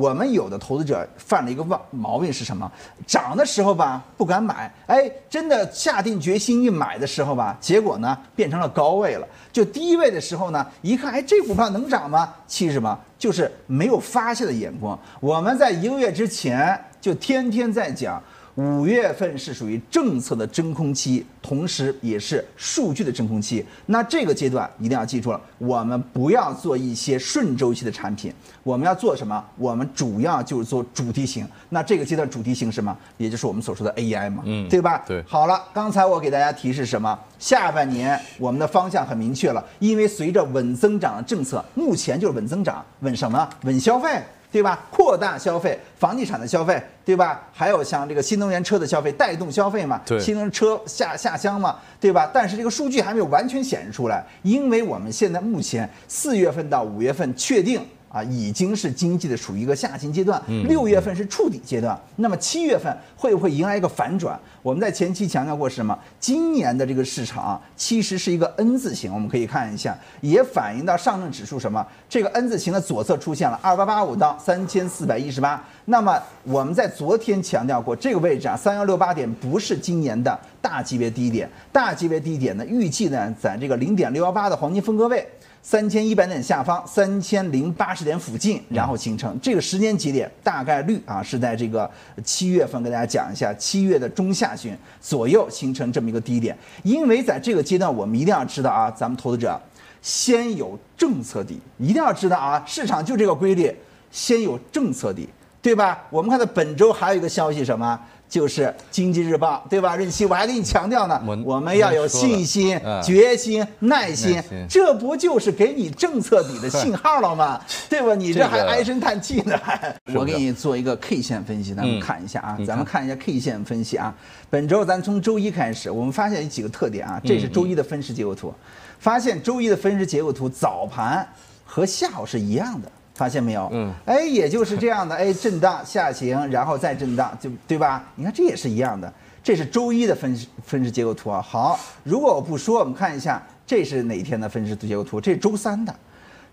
我们有的投资者犯了一个忘毛病是什么？涨的时候吧不敢买，哎，真的下定决心一买的时候吧，结果呢变成了高位了。就低位的时候呢，一看，哎，这股票能涨吗？其实什么？就是没有发现的眼光。我们在一个月之前就天天在讲。五月份是属于政策的真空期，同时也是数据的真空期。那这个阶段一定要记住了，我们不要做一些顺周期的产品，我们要做什么？我们主要就是做主题型。那这个阶段主题型什么？也就是我们所说的 AI 嘛，嗯，对吧？对。好了，刚才我给大家提示什么？下半年我们的方向很明确了，因为随着稳增长的政策，目前就是稳增长，稳什么？稳消费。对吧？扩大消费，房地产的消费，对吧？还有像这个新能源车的消费，带动消费嘛？对，新能源车下下乡嘛？对吧？但是这个数据还没有完全显示出来，因为我们现在目前四月份到五月份确定。啊，已经是经济的属于一个下行阶段，六月份是触底阶段，那么七月份会不会迎来一个反转？我们在前期强调过什么？今年的这个市场其实是一个 N 字形，我们可以看一下，也反映到上证指数什么？这个 N 字形的左侧出现了二八八五到三千四百一十八。那么我们在昨天强调过，这个位置啊，三幺六八点不是今年的大级别低点，大级别低点呢，预计呢在这个零点六幺八的黄金分割位。三千一百点下方，三千零八十点附近，然后形成这个时间节点，大概率啊是在这个七月份，跟大家讲一下，七月的中下旬左右形成这么一个低点。因为在这个阶段，我们一定要知道啊，咱们投资者先有政策底，一定要知道啊，市场就这个规律，先有政策底，对吧？我们看到本周还有一个消息什么？就是经济日报，对吧？任期我还给你强调呢，我们要有信心、决心、耐心，这不就是给你政策底的信号了吗？对吧？你这还唉声叹气呢？还我给你做一个 K 线分析，咱们看一下啊，咱们看一下 K 线分析啊。本周咱从周一开始，我们发现有几个特点啊，这是周一的分时结构图，发现周一的分时结构图早盘和下午是一样的。发现没有？嗯，哎，也就是这样的，哎，震荡下行，然后再震荡，就对吧？你看这也是一样的，这是周一的分时分时结构图啊。好，如果我不说，我们看一下，这是哪天的分时结构图？这是周三的，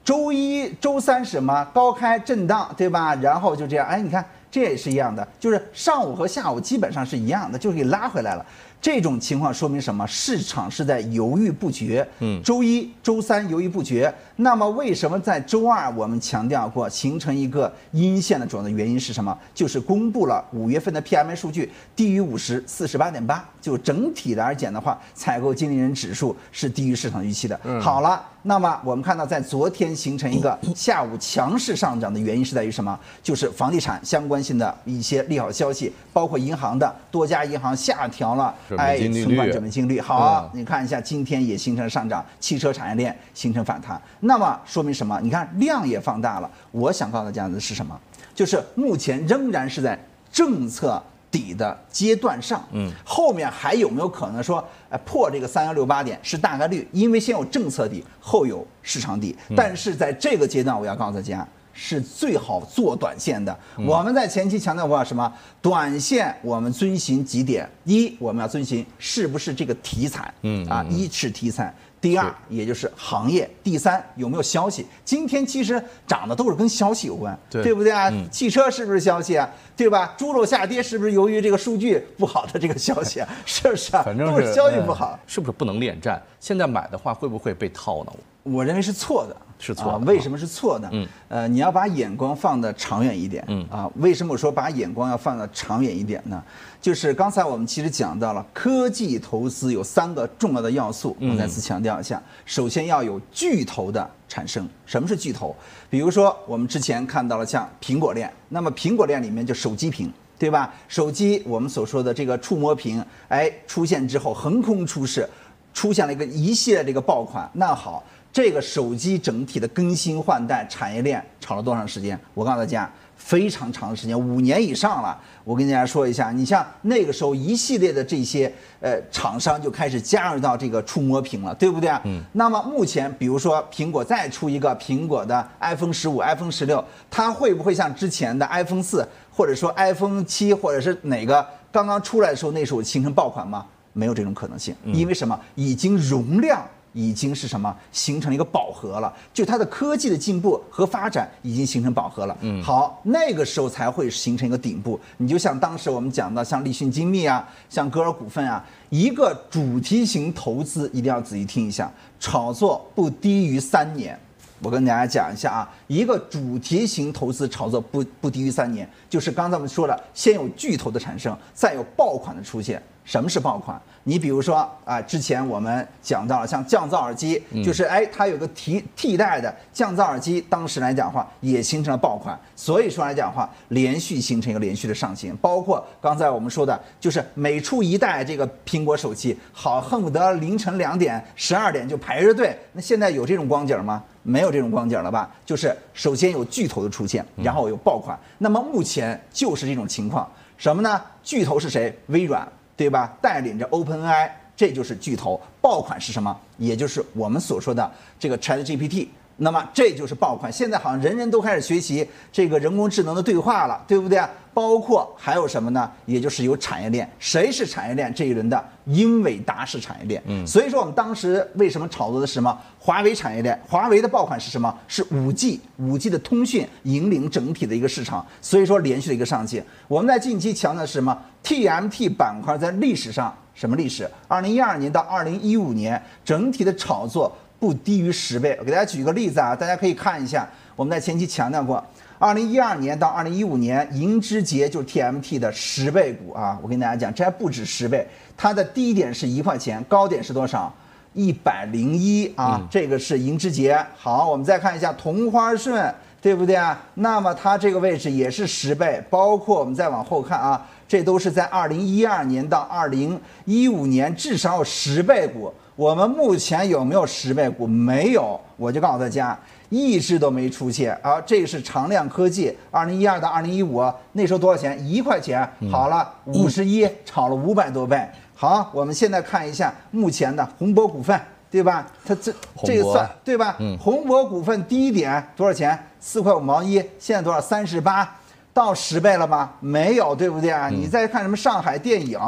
周一、周三是什么？高开震荡，对吧？然后就这样，哎，你看这也是一样的，就是上午和下午基本上是一样的，就是给拉回来了。这种情况说明什么？市场是在犹豫不决。嗯，周一、周三犹豫不决。那么为什么在周二我们强调过形成一个阴线的主要的原因是什么？就是公布了五月份的 PMI 数据低于五十，四十八点八。就整体的而言的话，采购经理人指数是低于市场预期的。好了，那么我们看到在昨天形成一个下午强势上涨的原因是在于什么？就是房地产相关性的一些利好消息，包括银行的多家银行下调了哎存款准备金率。好，你看一下今天也形成上涨，汽车产业链形成反弹。那么说明什么？你看量也放大了。我想告诉大家的是什么？就是目前仍然是在政策。底的阶段上，嗯，后面还有没有可能说，呃，破这个三幺六八点是大概率，因为先有政策底，后有市场底。但是在这个阶段，我要告诉大家，是最好做短线的。我们在前期强调过什么？短线我们遵循几点：一，我们要遵循是不是这个题材，嗯啊，一是题材。第二，也就是行业；第三，有没有消息？今天其实涨的都是跟消息有关，对不对啊？汽车是不是消息啊？对吧？猪肉下跌是不是由于这个数据 不好的这个消息啊？是不是啊？反正都是消息不好，是不是不能恋战？现在买的话会不会被套呢？我认为是错的。是错，为什么是错的？嗯，呃，你要把眼光放的长远一点。嗯啊，为什么我说把眼光要放的长远一点呢？就是刚才我们其实讲到了科技投资有三个重要的要素，我再次强调一下。首先要有巨头的产生。什么是巨头？比如说我们之前看到了像苹果链，那么苹果链里面就手机屏，对吧？手机我们所说的这个触摸屏，哎，出现之后横空出世，出现了一个一系列这个爆款。那好。这个手机整体的更新换代产业链炒了多长时间？我告诉大家，非常长的时间，五年以上了。我跟大家说一下，你像那个时候一系列的这些呃厂商就开始加入到这个触摸屏了，对不对啊？嗯。那么目前，比如说苹果再出一个苹果的 iPhone 十五、iPhone 十六，它会不会像之前的 iPhone 四或者说 iPhone 七或者是哪个刚刚出来的时候那时候形成爆款吗？没有这种可能性，因为什么？已经容量。已经是什么形成了一个饱和了，就它的科技的进步和发展已经形成饱和了。嗯，好，那个时候才会形成一个顶部。你就像当时我们讲的像立讯精密啊，像歌尔股份啊，一个主题型投资一定要仔细听一下，炒作不低于三年。我跟大家讲一下啊，一个主题型投资炒作不不低于三年，就是刚才我们说了，先有巨头的产生，再有爆款的出现。什么是爆款？你比如说啊，之前我们讲到了像降噪耳机，就是哎，它有个替替代的降噪耳机，当时来讲的话也形成了爆款。所以说来讲的话，连续形成一个连续的上行。包括刚才我们说的，就是每出一代这个苹果手机，好恨不得凌晨两点、十二点就排着队。那现在有这种光景吗？没有这种光景了吧？就是首先有巨头的出现，然后有爆款。那么目前就是这种情况，什么呢？巨头是谁？微软。对吧？带领着 OpenAI，这就是巨头。爆款是什么？也就是我们所说的这个 ChatGPT。那么这就是爆款。现在好像人人都开始学习这个人工智能的对话了，对不对？包括还有什么呢？也就是有产业链。谁是产业链？这一轮的英伟达是产业链。嗯，所以说我们当时为什么炒作的是什么？华为产业链。华为的爆款是什么？是五 G，五 G 的通讯引领整体的一个市场。所以说连续的一个上进。我们在近期强调是什么？TMT 板块在历史上什么历史？二零一二年到二零一五年整体的炒作。不低于十倍。我给大家举个例子啊，大家可以看一下，我们在前期强调过，二零一二年到二零一五年，银之杰就是 TMT 的十倍股啊。我跟大家讲，这还不止十倍，它的低点是一块钱，高点是多少？一百零一啊。这个是银之杰。好，我们再看一下同花顺，对不对啊？那么它这个位置也是十倍。包括我们再往后看啊，这都是在二零一二年到二零一五年至少有十倍股。我们目前有没有十倍股？没有，我就告诉大家，一只都没出现。啊，这个是长亮科技，二零一二到二零一五那时候多少钱？一块钱。好了，五十一，炒了五百多倍。好，我们现在看一下目前的宏博股份，对吧？它这这个算对吧？宏博股份低点多少钱？四块五毛一，现在多少？三十八，到十倍了吗？没有，对不对啊？你再看什么上海电影，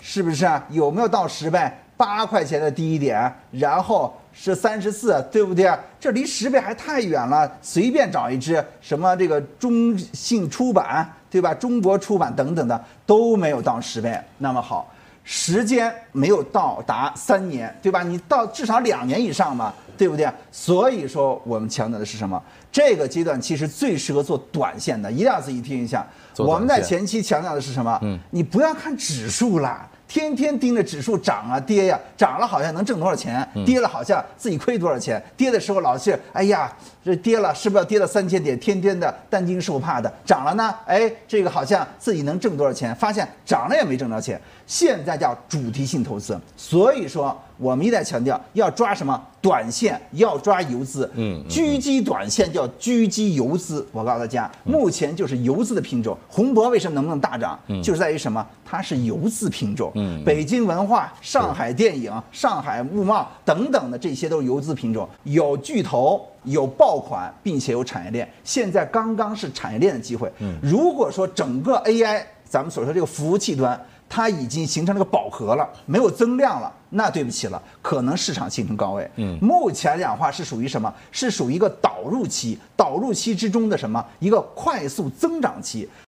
是不是有没有到十倍？八块钱的低一点，然后是三十四，对不对？这离十倍还太远了。随便找一只什么这个中信出版，对吧？中国出版等等的都没有到十倍。那么好，时间没有到达三年，对吧？你到至少两年以上嘛，对不对？所以说我们强调的是什么？这个阶段其实最适合做短线的，一定要自己听一下。我们在前期强调的是什么？嗯，你不要看指数啦。天天盯着指数涨啊跌呀，涨了好像能挣多少钱，跌了好像自己亏多少钱。跌的时候老是哎呀，这跌了是不是要跌到三千点？天天的担惊受怕的。涨了呢，哎，这个好像自己能挣多少钱？发现涨了也没挣着钱。现在叫主题性投资，所以说我们一再强调要抓什么短线，要抓游资。嗯，狙击短线叫狙击游资。我告诉大家，目前就是游资的品种。宏博为什么能不能大涨？就是在于什么？它是游资品种。嗯，北京文化、上海电影、上海物贸等等的这些都是游资品种，有巨头，有爆款，并且有产业链。现在刚刚是产业链的机会。嗯，如果说整个 AI，咱们所说这个服务器端。它已经形成了个饱和了，没有增量了，那对不起了，可能市场形成高位。嗯，目前讲话是属于什么？是属于一个导入期，导入期之中的什么？一个快速增长期。